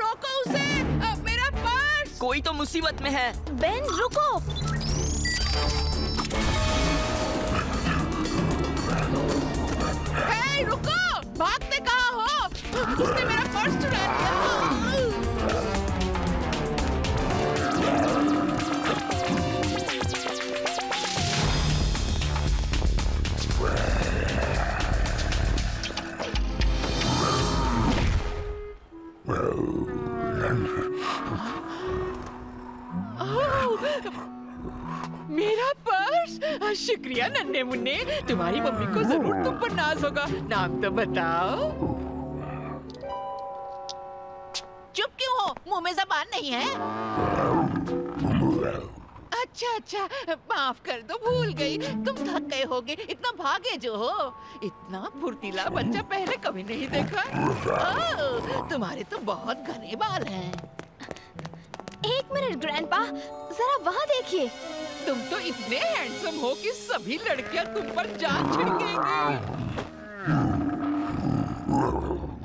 रोको उसे। मेरा पर्स। कोई तो मुसीबत में है। बेन रुको। हे रुको। भागते कहाँ हो? उसने मेरा पर्स चुरा लिया। मेरा पर्स। शुक्रिया नन्हे मुन्ने। तुम्हारी मम्मी को ज़रूर तुम पर नाज होगा। नाम तो बताओ। चुप क्यों हो? मुँह में जबान नहीं है। अच्छा अच्छा माफ़ कर दो भूल गई। तुम थक गए होगे इतना भागे जो हो। इतना फुर्तीला बच्चा पहले कभी नहीं देखा। ओ, तुम्हारे तो बहुत घने बाल हैं। एक मिनट ग्रैंडपा जरा वहाँ देखिए। तुम तो इतने हैंडसम हो कि सभी लड़कियाँ तुम पर जान छिड़केंगी।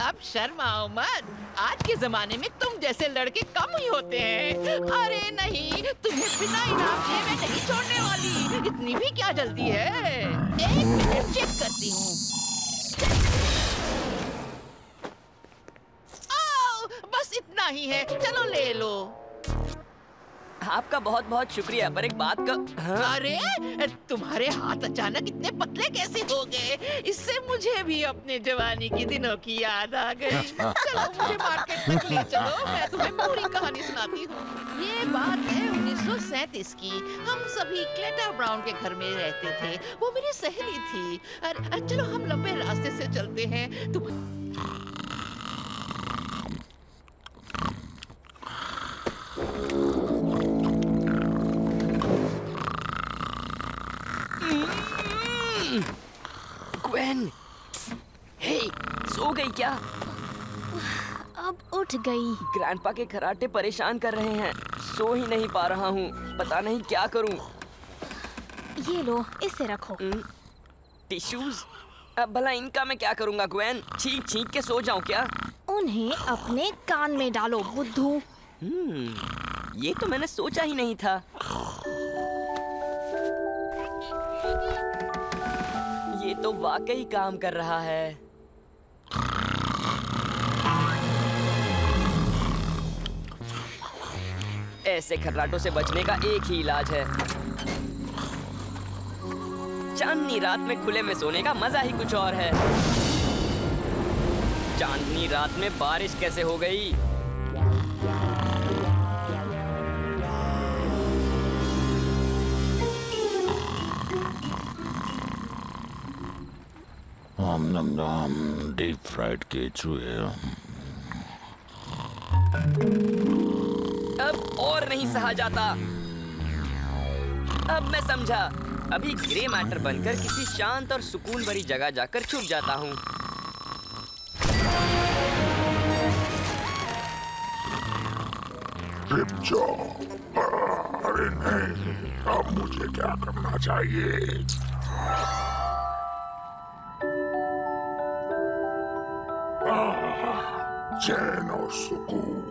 अब शर्माओ मत। आज के जमाने में तुम जैसे लड़के कम ही होते हैं। अरे नहीं, तुम्हें बिना इनाम दिए मैं नहीं छोड़ने वाली। इतनी भी क्या जल्दी है? एक मिनट चेक करती हूँ। बस इतना ही है। चलो ले लो। आपका बहुत बहुत शुक्रिया, पर एक बात का हाँ? अरे, तुम्हारे हाथ अचानक इतने पतले कैसे हो गए? इससे मुझे भी अपने जवानी के दिनों की याद आ गई। चलो, मुझे मार्केट तक ले चलो। मैं तुम्हें पूरी कहानी सुनाती हूँ। ये बात है 1937 की। हम सभी क्लेटा ब्राउन के घर में रहते थे। वो मेरी सहेली थी। अरे, चलो, हम लंबे रास्ते से चलते हैं। तुम उठ गई। ग्रैंडपा के खराटे परेशान कर रहे हैं। सो ही नहीं पा रहा हूँ। पता नहीं क्या करूँ। ये लो इसे रखो। टिश्यूज अब भला इनका मैं क्या करूँगा ग्वेन छींक छींक के सो जाऊँ क्या? उन्हें अपने कान में डालो बुद्धू। हम्म ये तो मैंने सोचा ही नहीं था। ये तो वाकई काम कर रहा है। ऐसे खर्राटों से बचने का एक ही इलाज है। चांदनी रात में खुले में सोने का मज़ा ही कुछ और है। चांदनी रात में बारिश कैसे हो गई? डीप फ्राइड के चूहे अब और नहीं सहा जाता। अब मैं समझा। अभी ग्रे मैटर बनकर किसी शांत और सुकून भरी जगह जाकर छुप जाता हूँ। अरे नहीं, अब मुझे क्या करना चाहिए? चैन और सुकून।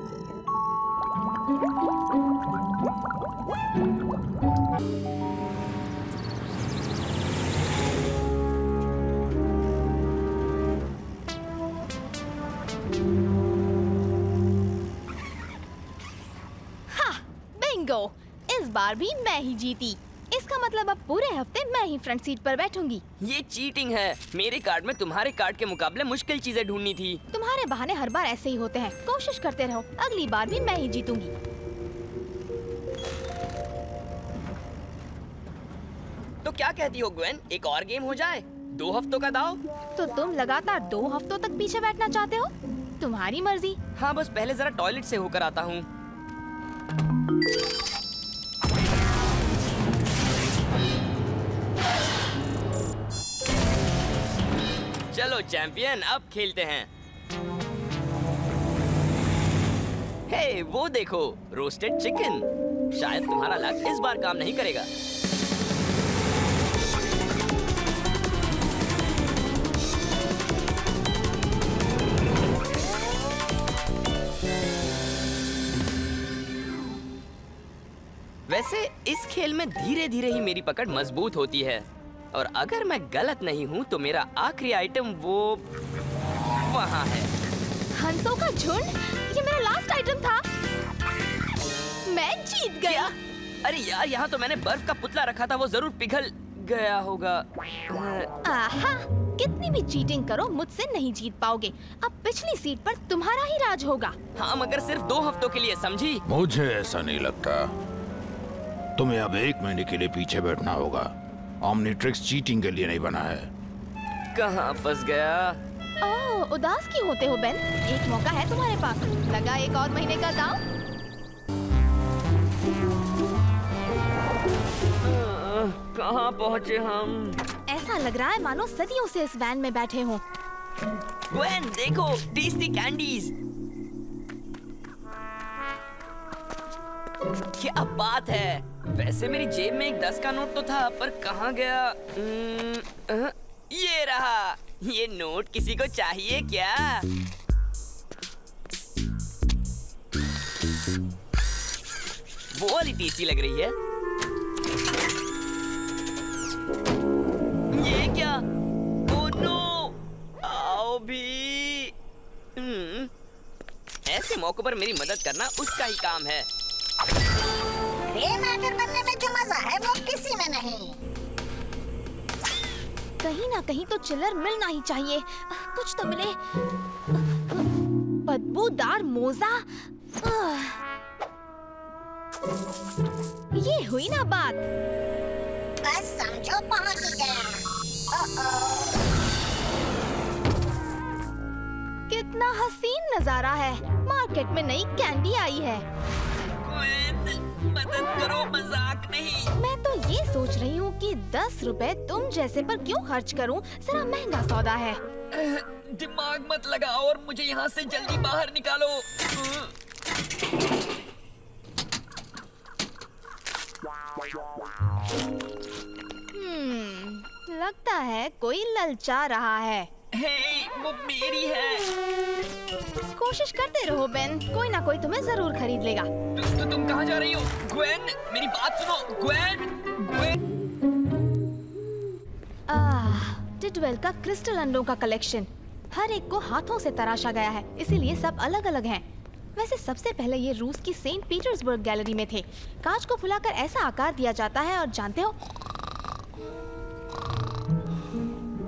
बार भी मैं ही जीती। इसका मतलब अब पूरे हफ़्ते मैं ही फ्रंट सीट पर बैठूँगी। ये चीटिंग है। मेरे कार्ड में तुम्हारे कार्ड के मुकाबले मुश्किल चीज़ें ढूंढनी थी। तुम्हारे बहाने हर बार ऐसे ही होते हैं। कोशिश करते रहो। अगली बार भी मैं ही जीतूँगी। तो क्या कहती हो ग्वेन एक और गेम हो जाए? दो हफ्तों का दाव? तो तुम लगातार दो हफ्तों तक पीछे बैठना चाहते हो? तुम्हारी मर्ज़ी। हाँ बस पहले जरा टॉयलेट से होकर आता हूँ। चलो चैंपियन, अब खेलते हैं। हे, वो देखो, रोस्टेड चिकन। शायद तुम्हारा लक इस बार काम नहीं करेगा। वैसे, इस खेल में धीरे धीरे ही मेरी पकड़ मज़बूत होती है। और अगर मैं गलत नहीं हूँ तो मेरा आखिरी आइटम वो वहाँ है। हंसों का झुंड? ये मेरा लास्ट आइटम था। मैं जीत गया। अरे यार यहाँ तो मैंने बर्फ़ का पुतला रखा था वो ज़रूर पिघल गया होगा। आहा कितनी भी चीटिंग करो मुझसे नहीं जीत पाओगे। अब पिछली सीट पर तुम्हारा ही राज होगा। हाँ मगर सिर्फ़ दो हफ्तों के लिए समझी? मुझे ऐसा नहीं लगता। तुम्हें अब एक महीने के लिए पीछे बैठना होगा। ऑमनीट्रिक्स चीटिंग के लिए नहीं बना है। कहाँ फंस गया? ओह उदास क्यों होते हो बेन? एक मौका है तुम्हारे पास। लगा एक और महीने का दाव अ, कहाँ पहुँचे हम? ऐसा लग रहा है मानो सदियों से इस वैन में बैठे हो। ग्वेन देखो टेस्टी कैंडीज क्या बात है? वैसे मेरी जेब में एक दस का नोट तो था, पर कहाँ गया? ये रहा। ये नोट किसी को चाहिए क्या? वो वाली टीसी लग रही है। ये क्या? Oh, no! आओ भी। ऐसे मौकों पर मेरी मदद करना उसका ही काम है। मैटर बनने में जो मज़ा है वो किसी में नहीं। कहीं ना कहीं तो चिल्लर मिलना ही चाहिए। कुछ तो मिले। बदबूदार मोजा। ये हुई ना बात। बस समझो पहुँच गया। कितना हसीन नज़ारा है। मार्केट में नई कैंडी आई है। मदद करो मज़ाक नहीं। मैं तो ये सोच रही हूँ कि दस रुपए तुम जैसे पर क्यों खर्च करूँ? जरा महँगा सौदा है। दिमाग मत लगाओ और मुझे यहाँ से जल्दी बाहर निकालो। हम्म लगता है कोई ललचा रहा है। हे वो मेरी है। कोशिश करते रहो बेन। कोई ना कोई तुम्हें ज़रूर खरीद लेगा। तु, तु, तुम कहाँ जा रही हो? ग्वेन मेरी बात सुनो। Gwen Gwen. आह टिडवेल का क्रिस्टल अंडों का कलेक्शन। हर एक को हाथों से तराशा गया है इसीलिए सब अलग अलग हैं। वैसे सबसे पहले ये रूस की सेंट पीटर्सबर्ग गैलरी में थे। कांच को फुलाकर ऐसा आकार दिया जाता है और जानते हो?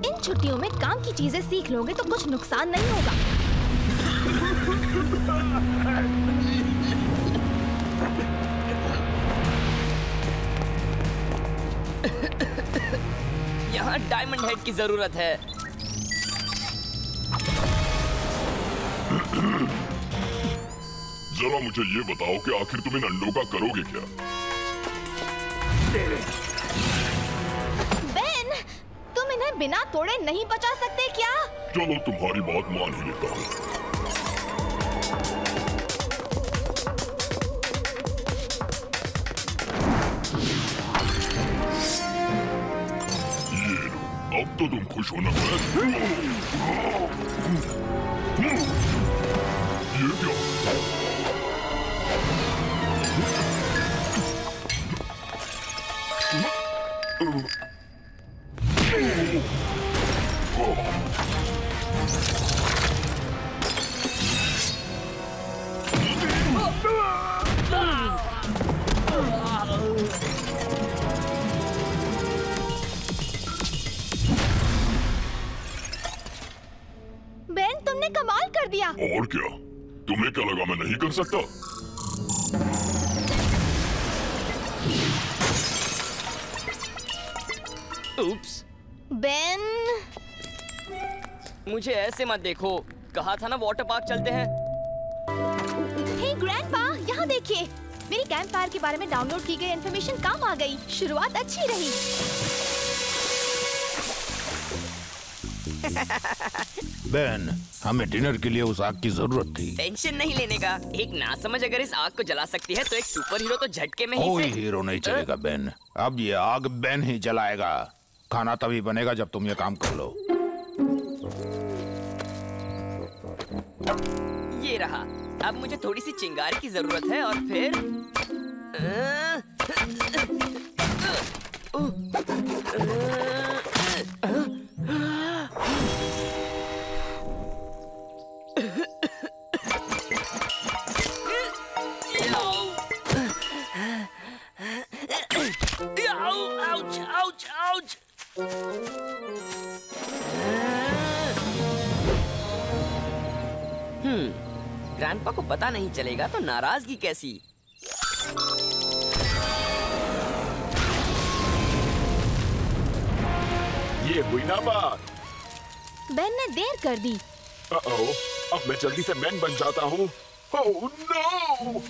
इन छुट्टियों में काम की चीज़ें सीख लोगे तो कुछ नुकसान नहीं होगा। यहाँ डायमंड हेड की ज़रूरत है। जरा मुझे ये बताओ कि आखिर तुम इन अंडों का करोगे क्या? बेन तुम इन्हें बिना तोड़े नहीं बचा सकते क्या? चलो तुम्हारी बात मान ही लेता हूँ। अब तो तुम खुश हो सकता उप्स बेन मुझे ऐसे मत देखो। कहा था ना वाटर पार्क चलते हैं। हे ग्रैंडपा यहाँ देखिए। मेरी कैंप फायर के बारे में डाउनलोड की गई इन्फॉर्मेशन काम आ गई। शुरुआत अच्छी रही। बहन हमें डिनर के लिए उस आग की ज़रूरत थी। टेंशन नहीं लेने का। एक नासमझ अगर इस आग को जला सकती है तो एक सुपर हीरो तो झटके में कोई हीरो नहीं चलेगा बहन। अब ये आग बहन ही जलाएगा। खाना तभी बनेगा जब तुम ये काम कर लो। ये रहा। अब मुझे थोड़ी सी चिंगारी की ज़रूरत है और फिर आ, आ, आ, आ, आ, आ, आ, हम्म ग्रैंडपा को पता नहीं चलेगा तो नाराज़गी कैसी? ये हुई ना बात। बेन ने देर कर दी। ओ, अब मैं जल्दी से मैन बन जाता हूँ। Oh, no!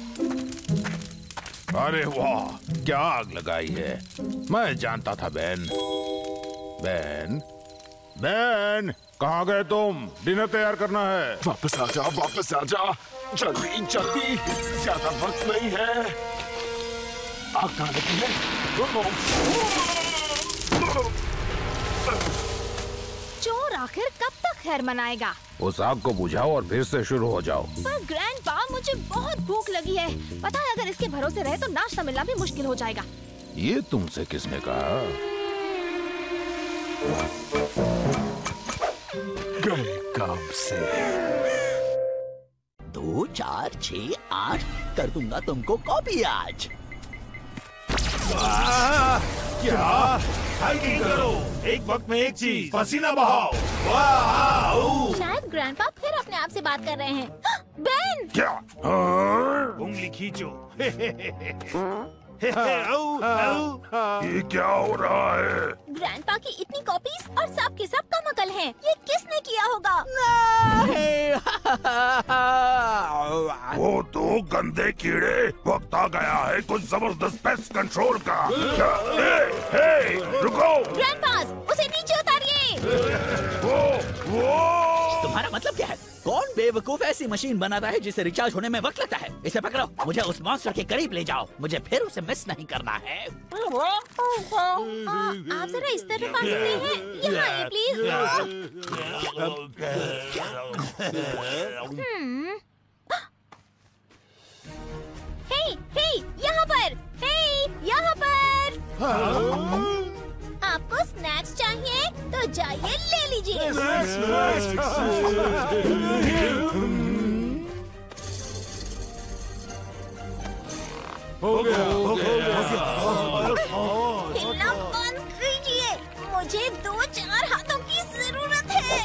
अरे वाह क्या आग लगाई है। मैं जानता था बहन बेन बेन कहाँ गए तुम? डिनर तैयार करना है। वापस आ जा वापस आ जा। जल्दी जल्दी। ज़्यादा वक्त नहीं है। आग कहाँ लगी है। चोर आखिर कब तक खैर मनाएगा? उस आग को बुझाओ और फिर से शुरू हो जाओ। पर ग्रैंड पा मुझे बहुत भूख लगी है। पता है अगर इसके भरोसे रहे तो नाश्ता मिलना भी मुश्किल हो जाएगा। ये तुमसे किसने कहा? गए काम से दो चार छ आठ कर दूँगा तुमको कॉपी आज। क्या? हाइकिंग करो। एक वक्त में एक चीज़ पसीना बहाओ। वाह शायद ग्रैंडपा फिर अपने आप से बात कर रहे हैं। बेन क्या? हाँ? उंगली खींचो। आओ, आओ। ये क्या हो रहा है ग्रैंडपा की इतनी कॉपीज और सब के सब कमकल हैं। ये किसने किया होगा वो तो गंदे कीड़े वक्त आ गया है कुछ ज़बरदस्त पेस्ट कंट्रोल का? ए, ए, रुको ग्रैंडपास उसे नीचे उतारिए वो वो तुम्हारा मतलब क्या है कौन बेवकूफ़ ऐसी मशीन बनाता है जिसे रिचार्ज होने में वक्त लगता है? इसे पकड़ो। मुझे उस मॉन्स्टर के करीब ले जाओ। मुझे फिर उसे मिस नहीं करना है। आप जरा इस तरफ़ आ सकते हैं। यहाँ आइए प्लीज़। हे हे यहाँ पर। हे यहाँ पर। आपको स्नैक्स चाहिए तो जाइए ले लीजिए। हिलना बंद कीजिए मुझे दो चार हाथों की ज़रूरत है!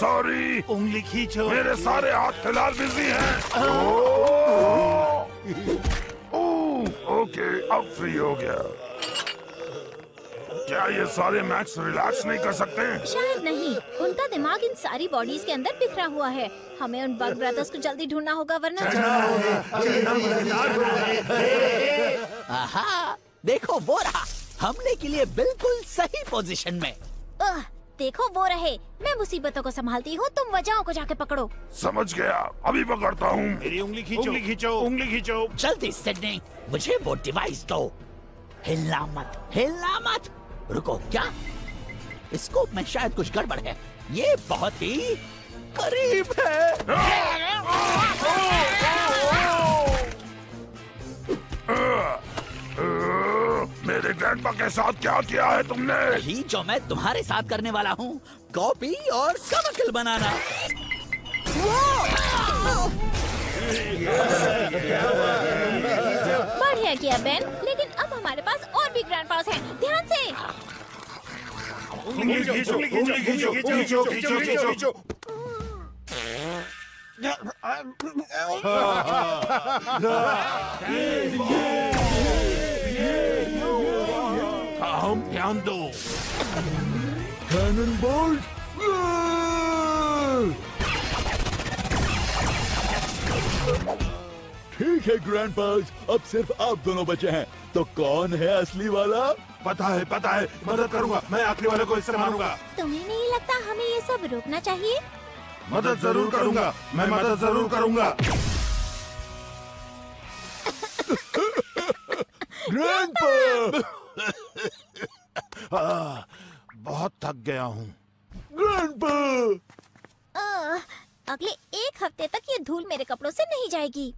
सॉरी उंगली खींचो। मेरे सारे हाथ फ़िलहाल बिज़ी हैं। ओके अब फ्री हो गया। क्या ये सारे मैक्स रिलैक्स नहीं कर सकते? शायद नहीं। उनका दिमाग इन सारी बॉडीज के अंदर बिखरा हुआ है। हमें उन बग ब्रदर्स को जल्दी ढूंढना होगा वरना आहा देखो वो रहा। हमले के लिए बिल्कुल सही पोजीशन में। आह, देखो वो रहे। मैं मुसीबतों को संभालती हूँ तुम वजहों को जाके पकड़ो। समझ गया। अभी पकड़ता हूँ। मेरी उंगली खींचो। उंगली खींचो। उंगली खींचो। जल्दी सिडनी मुझे वो डिवाइस दो। हिलना मत हिलना मत। रुको क्या? स्कोप में शायद कुछ गड़बड़ है। ये बहुत ही करीब है। मेरे ग्रैंडपा के साथ क्या किया है तुमने? यही जो मैं तुम्हारे साथ करने वाला हूँ कॉपी और कमकल बनाना। बढ़िया किया बेन ग्रैंड पास हैं ध्यान से उंगली खींचो उंगली खींचो खींचो खींचो खींचो हम ध्यान दो कैनन बोल्ट ठीक है ग्रैंड अब सिर्फ़ आप दोनों बचे हैं तो कौन है असली वाला? पता है पता है। मदद करूँगा। मैं आखिरी वाले को इससे मारूँगा। तुम्हें नहीं लगता हमें ये सब रोकना चाहिए? मदद ज़रूर करूँगा। मैं मदद ज़रूर करूँगा। आह, बहुत थक गया हूँ। ग्रैंड अगले एक हफ़्ते तक ये धूल मेरे कपड़ों से नहीं जाएगी।